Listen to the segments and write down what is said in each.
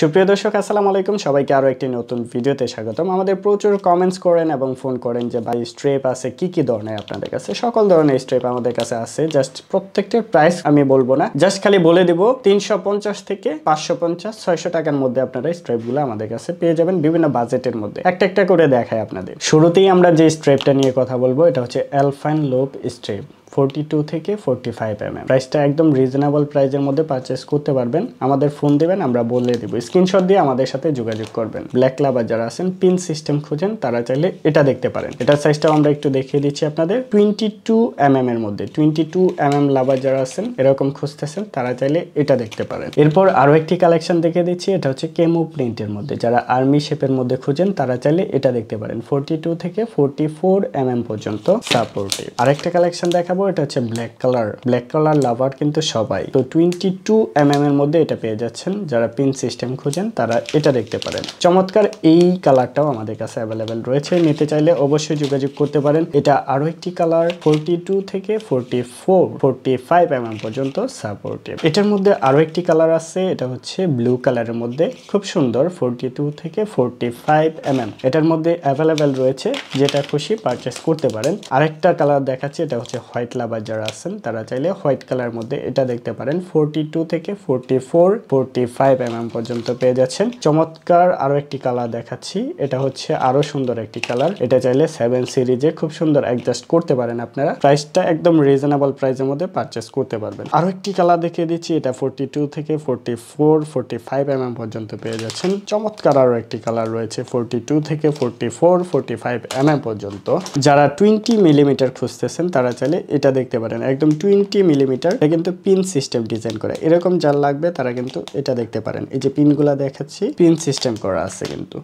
সুপ্রিয় দর্শক, আসসালামু আলাইকুম। সবাইকে আরও একটি নতুন ভিডিওতে স্বাগতম। আমাদের প্রচুর কমেন্টস করেন এবং ফোন করেন যে, ভাই স্ট্রেপ আছে কি কি ধরনের আপনাদের কাছে? সকল ধরনের স্ট্রেপ আমাদের কাছে আছে। জাস্ট প্রত্যেকটির প্রাইস আমি বলব না। জাস্ট খালি বলে দিব, তিনশো পঞ্চাশ থেকে পাঁচশো পঞ্চাশ, ছয়শো টাকার মধ্যে আপনারা স্ট্রেপগুলো আমাদের কাছে পেয়ে যাবেন বিভিন্ন বাজেটের মধ্যে। একটা একটা করে দেখায় আপনাদের। শুরুতেই আমরা যে স্ট্রেপটা নিয়ে কথা বলব, এটা হচ্ছে alpine loop strap forty two থেকে ফোরটি ফাইভ এম প্রাইসটা একদম রিজনেবল প্রাইসের মধ্যে পারচেস করতে পারবেন। আমাদের ফোন দেবেন, আমরা বলে দিব। স্ক্রিনশট দিয়ে আমাদের সাথে যোগাযোগ করবেন। ব্ল্যাক লাভার যারা আছেন পিন সিস্টেম খুঁজেন, তারা চাইলে এটা দেখতে পারেন। এটার সাইজটাও আমরা একটু দেখিয়ে দিচ্ছি আপনাদের। টোয়েন্টি টু এম এম এর মধ্যে twenty two M M lover যারা আছেন, এরকম খুঁজতেছেন, তারা চাইলে এটা দেখতে পারেন। এরপর আরও একটি কালেকশন দেখে দিচ্ছি, এটা হচ্ছে কেমো প্রিন্টের মধ্যে। যারা আর্মি শেপের মধ্যে খুঁজেন, তারা চাইলে এটা দেখতে পারেন। ফোরটি টু থেকে ফোরটি ফোর এম এম পর্যন্ত সাপোর্টিভ আরেকটা কালেকশন দেখাবো এটা হচ্ছে black colour black colour lover কিন্তু সবাই। তো টোয়েন্টি টু এম এর মধ্যে এটা পেয়ে যাচ্ছেন। যারা পিন সিস্টেম খুঁজেন, তারা এটা দেখতে পারেন। চমৎকার এই কালারটাও আমাদের কাছে অ্যাভেলেবেল রয়েছে। নিতে চাইলে অবশ্যই যোগাযোগ করতে পারেন। এটা আরও একটি কালার ফোরটি টু থেকে forty four forty five M M পর্যন্ত সাপোর্টিভ এটার মধ্যে আরও একটি কালার আছে। এটা হচ্ছে ব্লু কালারের মধ্যে। খুব সুন্দর ফোরটি টু থেকে ফোরটি ফাইভ এম এম এটার মধ্যে অ্যাভেলেবেল রয়েছে। যেটা খুশি পারচেস করতে পারেন। আরেকটা কালার দেখাচ্ছে, এটা হচ্ছে হোয়াইট লাভার যারা আছেন, তারা চাইলে হোয়াইট কালার মধ্যে এটা দেখতে পারেন। ফোরটি থেকে forty four forty five M M পর্যন্ত পেয়ে যাচ্ছেন। চমৎকার আরও একটি কালার দেখাচ্ছি। এটা হচ্ছে আরও সুন্দর একটি কালার এটা চাইলে সেভেন সিরিজে খুব সুন্দর অ্যাডজাস্ট করতে পারেন আপনারা। প্রাইসটা একদম রিজনেবল প্রাইসের মধ্যে পারচেস করতে পারবেন। আরও একটি কালার দেখিয়ে দিচ্ছি। এটা ফোরটি থেকে forty four forty five M M পর্যন্ত পেয়ে যাচ্ছেন। চমৎকার আরও একটি কালার রয়েছে। ফোরটি থেকে forty four forty five M M পর্যন্ত। যারা টোয়েন্টি মিলিমিটার খুঁজতেছেন, তারা চাইলে এটা দেখতে পারেন, একদম টোয়েন্টি মিলিমিটার এটা কিন্তু পিন সিস্টেম ডিজাইন করা। এরকম যার লাগবে তারা কিন্তু এটা দেখতে পারেন। এই যে পিনগুলা দেখাচ্ছি পিন সিস্টেম করা আছে কিন্তু।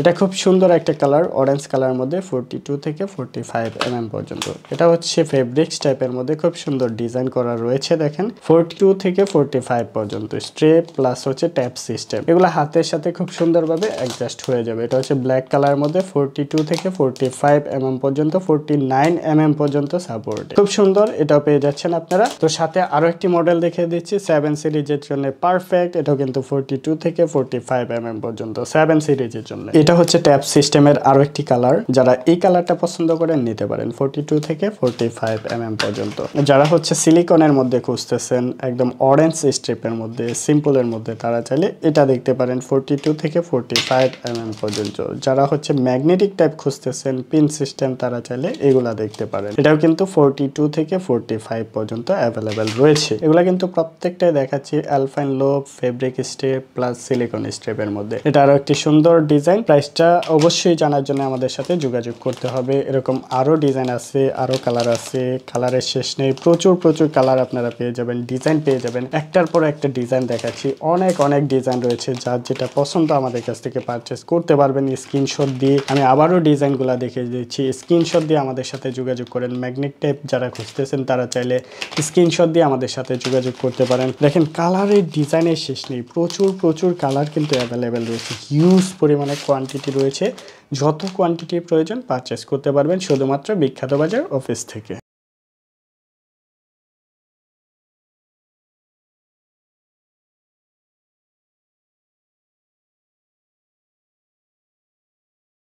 এটা খুব সুন্দর একটা কালার অরেঞ্জ কালার মধ্যে ফোরটি থেকে ফোরটি ফাইভ এম এম পর্যন্ত। এটা হচ্ছে ফেব্রিক্স টাইপের মধ্যে খুব সুন্দর ডিজাইন করা রয়েছে, দেখেন। ফোরটি থেকে ফোরটি ফাইভ পর্যন্ত। স্ট্রেপ প্লাস হচ্ছে ট্যাপ সিস্টেম এগুলো হাতের সাথে খুব সুন্দরভাবে অ্যাডজাস্ট হয়ে যাবে। এটা হচ্ছে ব্ল্যাক কালার মধ্যে ফোরটি থেকে ফোরটি ফাইভ এম এম পর্যন্ত ফোরটি নাইন এম এম পর্যন্ত সাপোর্ট খুব সুন্দর, এটাও পেয়ে যাচ্ছেন আপনারা। তো সাথে আরও একটি মডেল দেখিয়ে দিচ্ছি সেভেন সিরিজের জন্য পারফেক্ট এটাও কিন্তু ফোরটি টু থেকে ফোরটি ফাইভ এম এম পর্যন্ত সেভেন সিরিজের জন্য। এটা হচ্ছে ট্যাপ সিস্টেমের আরও একটি কালার যারা এই কালারটা পছন্দ করেন নিতে পারেন ফোরটি টু থেকে ফোরটি ফাইভ এম এম পর্যন্ত। যারা হচ্ছে সিলিকনের মধ্যে খুঁজতেছেন, একদম অরেঞ্জ স্ট্রিপের মধ্যে সিম্পলের মধ্যে, তারা চাইলে এটা দেখতে পারেন ফোরটি টু থেকে ফোরটি ফাইভ এম এম পর্যন্ত। যারা হচ্ছে ম্যাগনেটিক টাইপ খুঁজতেছেন পিন সিস্টেম তারা চাইলে এগুলা দেখতে পারেন। এটাও কিন্তু ফোরটি টু থেকে ফোরটি ফাইভ পর্যন্ত অ্যাভেলেবেল রয়েছে। এগুলা কিন্তু প্রত্যেকটাই দেখাচ্ছি অ্যালফাইন লোভ ফেব্রিক স্টেপ প্লাস সিলিকন স্টেপের মধ্যে। এটা আরও একটি সুন্দর ডিজাইন প্রাইসটা অবশ্যই জানার জন্য আমাদের সাথে যোগাযোগ করতে হবে। এরকম আরও ডিজাইন আছে, আরও কালার আছে। কালারের শেষ নেই। প্রচুর প্রচুর কালার আপনারা পেয়ে যাবেন ডিজাইন পেয়ে যাবেন। একটার পর একটা ডিজাইন দেখাচ্ছি। অনেক অনেক ডিজাইন রয়েছে যার যেটা পছন্দ আমাদের কাছ থেকে পারচেস করতে পারবেন স্ক্রিনশট দিয়ে। আমি আবারও ডিজাইনগুলো দেখে দিচ্ছি। স্ক্রিনশট দিয়ে আমাদের সাথে যোগাযোগ করেন। ম্যাগনেট টাইপ যারা খুঁজতেছেন তারা চাইলে স্ক্রিনশট দিয়ে আমাদের সাথে যোগাযোগ করতে পারেন। দেখেন, কালারের ডিজাইনের শেষ নেই, প্রচুর প্রচুর কালার কিন্তু অ্যাভেলেবেল রয়েছে। হিউজ পরিমাণে কোয়ান্টিটি রয়েছে, যত কোয়ান্টিটির প্রয়োজন পারচেস করতে পারবেন, শুধুমাত্র বিখ্যাত বাজার অফিস থেকে।